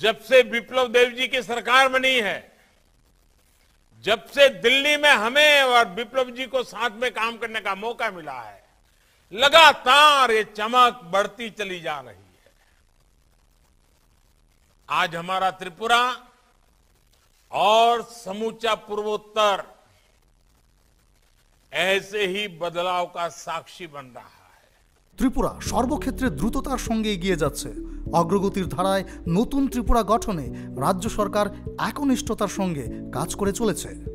जब से विप्लव देव जी की सरकार बनी है जब से दिल्ली में हमें और विप्लव जी को साथ में काम करने का मौका मिला है लगातार ये चमक बढ़ती चली जा रही है आज हमारा त्रिपुरा और समूचा पूर्वोत्तर ऐसे ही बदलाव का साक्षी बन रहा है ত্রিপুরা সর্বক্ষেত্রে দ্রুততার সঙ্গে এগিয়ে যাচ্ছে অগ্রগতির ধারায় নতুন ত্রিপুরা গঠনে রাজ্য সরকার একনিষ্ঠতার সঙ্গে কাজ করে চলেছে।